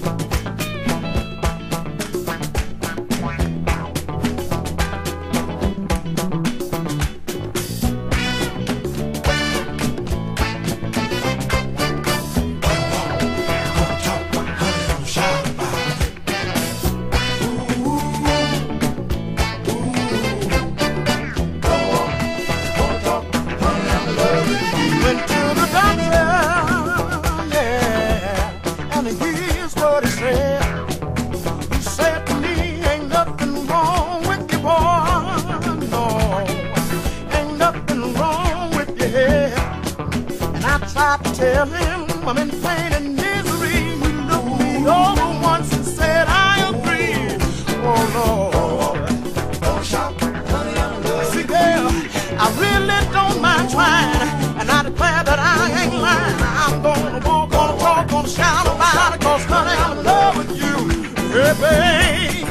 Bye. Tell him I'm in pain and misery. We looked me over once and said, I agree. Oh, Lord. See, girl, I really don't mind trying. And I declare that I ain't lying. I'm gonna walk, gonna talk, gonna shout about it. Honey, I'm in love with you. Yeah, babe.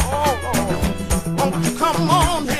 Oh, Lord. Won't you come on here?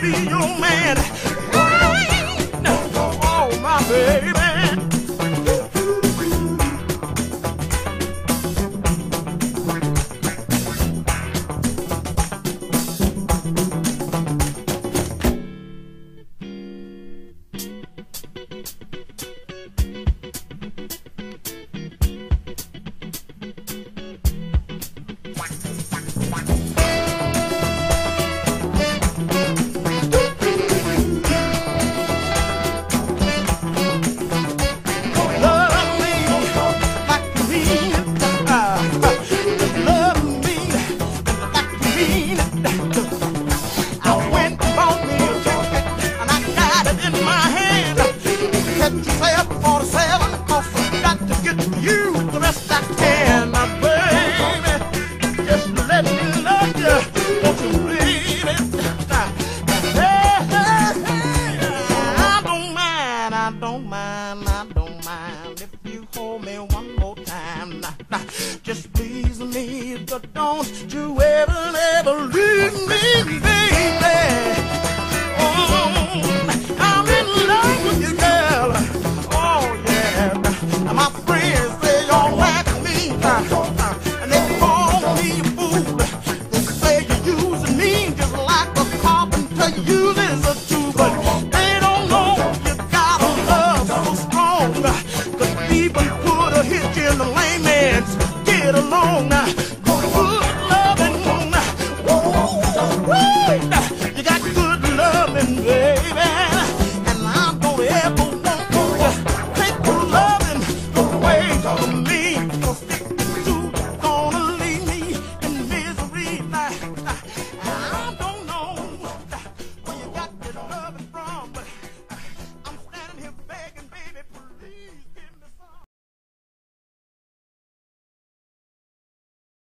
be your man. Right. Oh, my baby. if you hold me one more time. Just please me, but don't you ever, ever leave me, baby. Oh. hands get along. Go to work.